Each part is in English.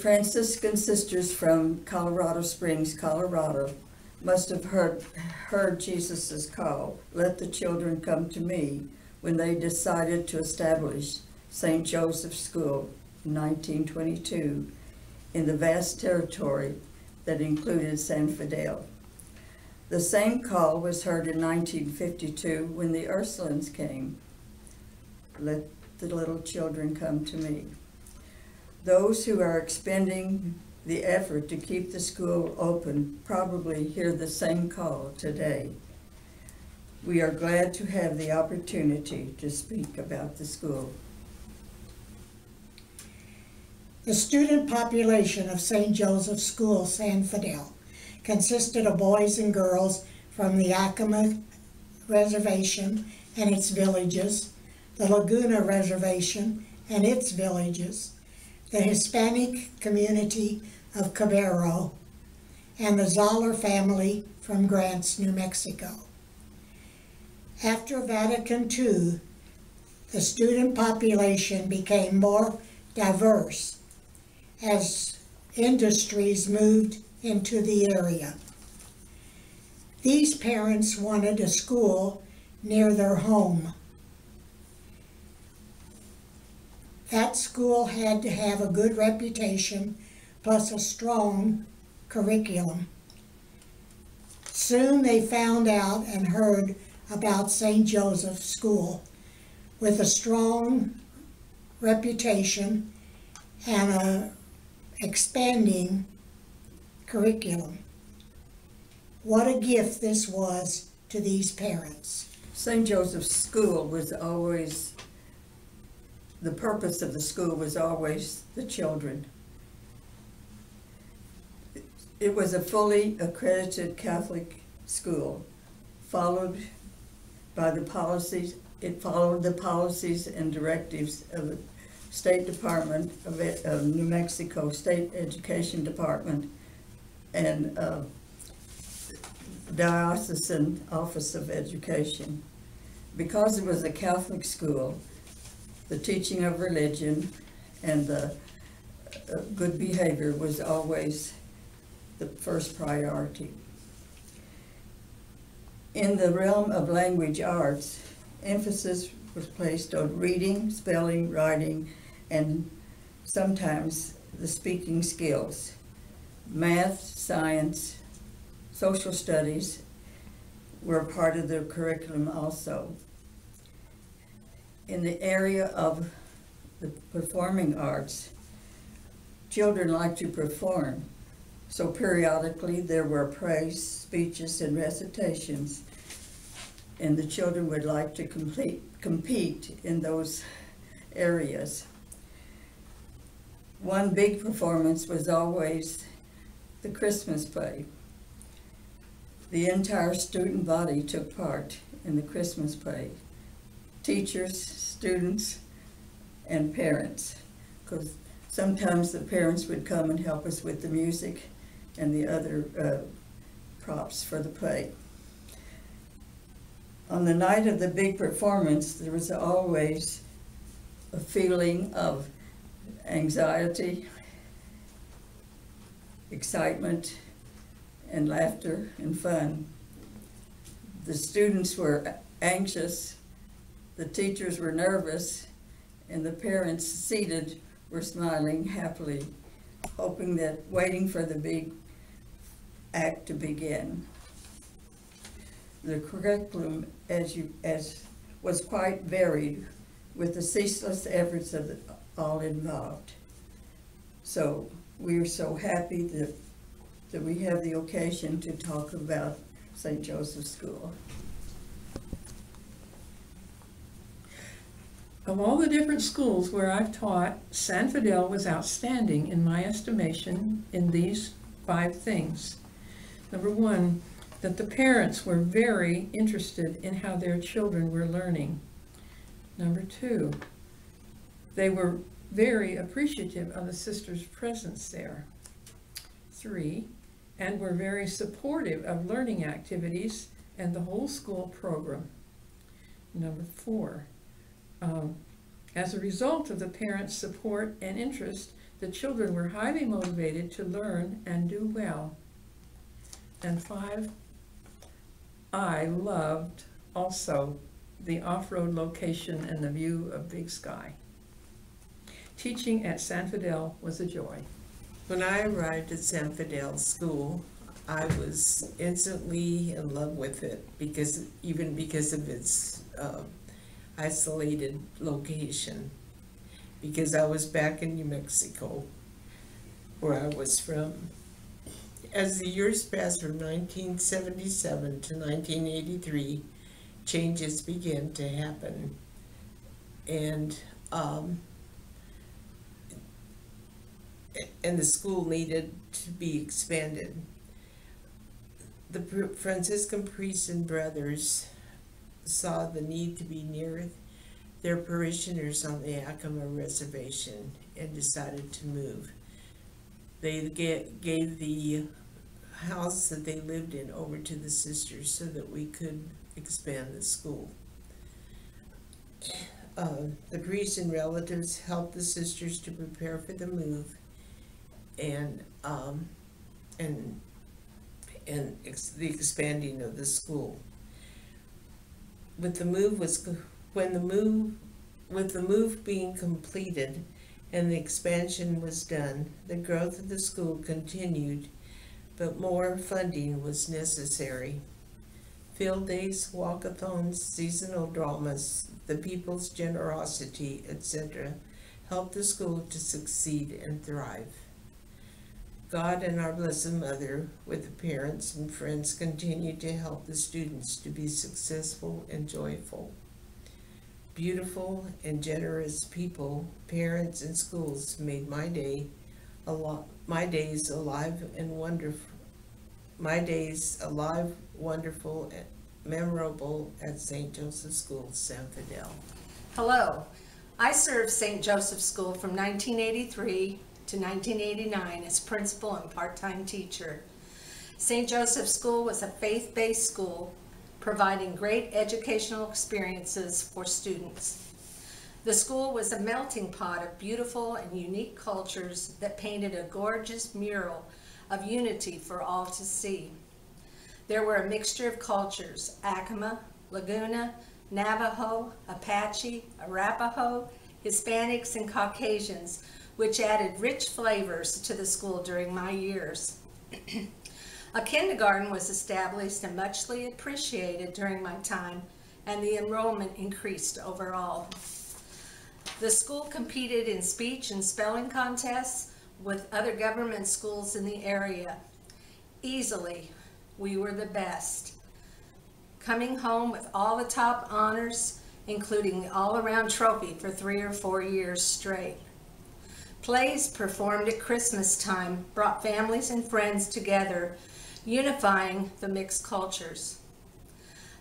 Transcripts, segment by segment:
Franciscan sisters from Colorado Springs, Colorado, must have heard, heard Jesus' call, let the children come to me, when they decided to establish St. Joseph's School in 1922 in the vast territory that included San Fidel. The same call was heard in 1952 when the Ursulines came. Let the little children come to me. Those who are expending the effort to keep the school open probably hear the same call today. We are glad to have the opportunity to speak about the school. The student population of St. Joseph's School, San Fidel, consisted of boys and girls from the Acoma Reservation and its villages, the Laguna Reservation and its villages, the Hispanic community of Cubero, and the Zoller family from Grants, New Mexico. After Vatican II, the student population became more diverse as industries moved into the area. These parents wanted a school near their home. That school had to have a good reputation plus a strong curriculum. Soon they found out and heard about St. Joseph's School with a strong reputation and a expanding curriculum. What a gift this was to these parents. St. Joseph's School was always, the purpose of the school was always the children. It was a fully accredited Catholic school, followed by the policies, it followed the policies and directives of the State Department of, of New Mexico State Education Department and uh, Diocesan Office of Education. Because it was a Catholic school, the teaching of religion and the uh, good behavior was always the first priority. In the realm of language arts, emphasis was placed on reading, spelling, writing, and sometimes the speaking skills. Math, science, social studies were part of the curriculum also. In the area of the performing arts, children like to perform. So periodically, there were praise speeches and recitations, and the children would like to complete, compete in those areas. One big performance was always the Christmas play. The entire student body took part in the Christmas play. Teachers, students, and parents. Because sometimes the parents would come and help us with the music and the other uh, props for the play. On the night of the big performance, there was always a feeling of anxiety, excitement, and laughter and fun. The students were anxious, the teachers were nervous, and the parents seated were smiling happily, hoping that, waiting for the big act to begin. The curriculum, as you, as, was quite varied with the ceaseless efforts of the, all involved. So we are so happy that, that we have the occasion to talk about St. Joseph's School. Of all the different schools where I've taught, San Fidel was outstanding in my estimation in these five things. Number one, that the parents were very interested in how their children were learning. Number two, they were very appreciative of the sisters' presence there. Three, and were very supportive of learning activities and the whole school program. Number four, um, as a result of the parents' support and interest, The children were highly motivated to learn and do well. And five, I loved also the off-road location and the view of Big Sky. Teaching at San Fidel was a joy. When I arrived at San Fidel School, I was instantly in love with it because, even because of its uh, isolated location. Because I was back in New Mexico, where I was from. As the years passed from 1977 to 1983, changes began to happen. And um, and the school needed to be expanded. The Franciscan priests and brothers saw the need to be near their parishioners on the Acoma Reservation and decided to move. They gave the house that they lived in over to the sisters so that we could expand the school. Uh, the priests and relatives helped the sisters to prepare for the move and um, and and ex- the expanding of the school. With the move was when the move with the move being completed and the expansion was done, the growth of the school continued, but more funding was necessary. Field days, walkathons, seasonal dramas, the people's generosity, etc., helped the school to succeed and thrive. God and our Blessed Mother, with the parents and friends, continue to help the students to be successful and joyful. Beautiful and generous people, parents, and schools made my day a lot, my days alive and wonderful. My days alive, wonderful, and memorable at St. Joseph School, San Fidel. Hello, I served St. Joseph School from 1983 to 1989 as principal and part-time teacher. St. Joseph School was a faith-based school providing great educational experiences for students. The school was a melting pot of beautiful and unique cultures that painted a gorgeous mural of unity for all to see. There were a mixture of cultures, Acoma, Laguna, Navajo, Apache, Arapaho, Hispanics, and Caucasians, which added rich flavors to the school during my years. a kindergarten was established and muchly appreciated during my time, and the enrollment increased overall. The school competed in speech and spelling contests with other government schools in the area. Easily, we were the best. Coming home with all the top honors, including the all-around trophy for three or four years straight. Plays performed at Christmas time brought families and friends together, unifying the mixed cultures.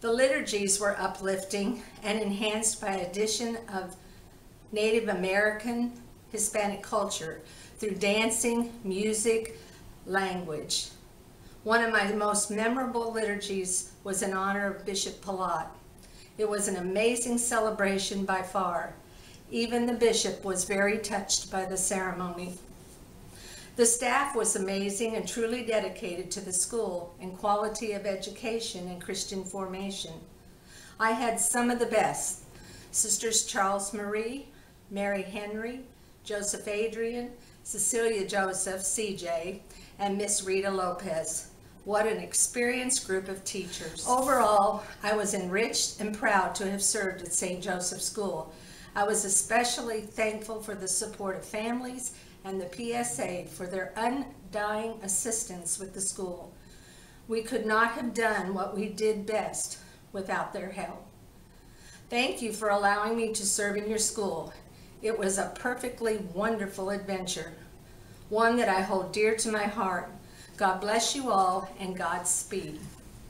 The liturgies were uplifting and enhanced by addition of Native American Hispanic culture through dancing, music, language. One of my most memorable liturgies was in honor of Bishop Pelotte. It was an amazing celebration by far. Even the bishop was very touched by the ceremony. The staff was amazing and truly dedicated to the school and quality of education and Christian formation. I had some of the best. Sisters Charles Marie, Mary Henry, Joseph Adrian, Cecilia Joseph, CJ, and Miss Rita Lopez. What an experienced group of teachers. Overall, I was enriched and proud to have served at St. Joseph School. I was especially thankful for the support of families and the PSA for their undying assistance with the school. We could not have done what we did best without their help. Thank you for allowing me to serve in your school. It was a perfectly wonderful adventure, one that I hold dear to my heart. God bless you all and Godspeed.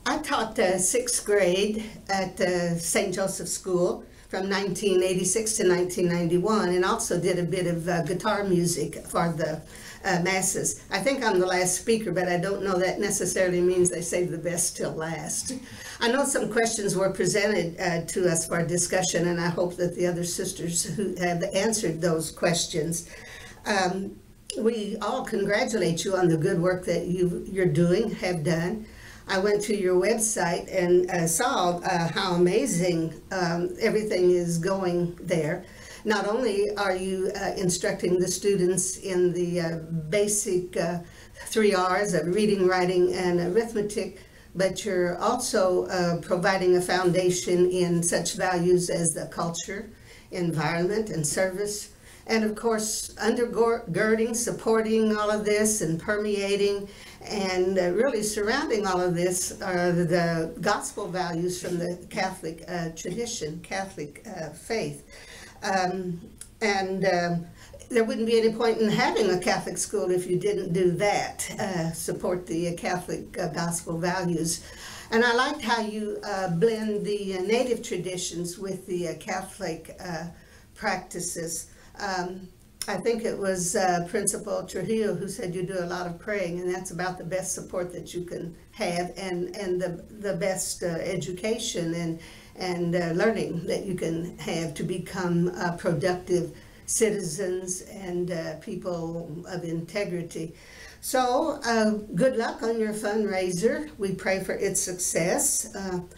I taught uh, sixth grade at uh, St. Joseph School from 1986 to 1991 and also did a bit of uh, guitar music for the uh, masses. I think I'm the last speaker, but I don't know that necessarily means they save the best till last. I know some questions were presented uh, to us for discussion, and I hope that the other sisters who have answered those questions. Um, we all congratulate you on the good work that you, you're doing, have done. I went to your website and uh, saw uh, how amazing um, everything is going there. Not only are you uh, instructing the students in the uh, basic uh, three R's of reading, writing, and arithmetic, but you're also uh, providing a foundation in such values as the culture, environment, and service. And of course, undergirding, supporting all of this and permeating and uh, really surrounding all of this are the gospel values from the Catholic uh, tradition, Catholic uh, faith. Um, and um, there wouldn't be any point in having a Catholic school if you didn't do that, uh, support the uh, Catholic uh, gospel values. And I liked how you blend the native traditions with the Catholic practices. Um, I think it was uh, Principal Trujillo who said you do a lot of praying, and that's about the best support that you can have, and and the the best uh, education and and uh, learning that you can have to become uh, productive citizens and uh, people of integrity. So, uh, good luck on your fundraiser. We pray for its success.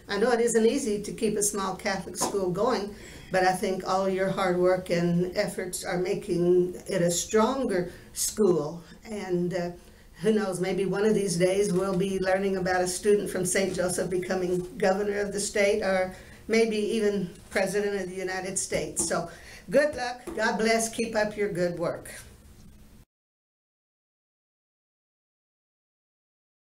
I know it isn't easy to keep a small Catholic school going, but I think all your hard work and efforts are making it a stronger school. And uh, who knows, maybe one of these days we'll be learning about a student from St. Joseph becoming governor of the state or maybe even president of the United States. So, good luck. God bless. Keep up your good work.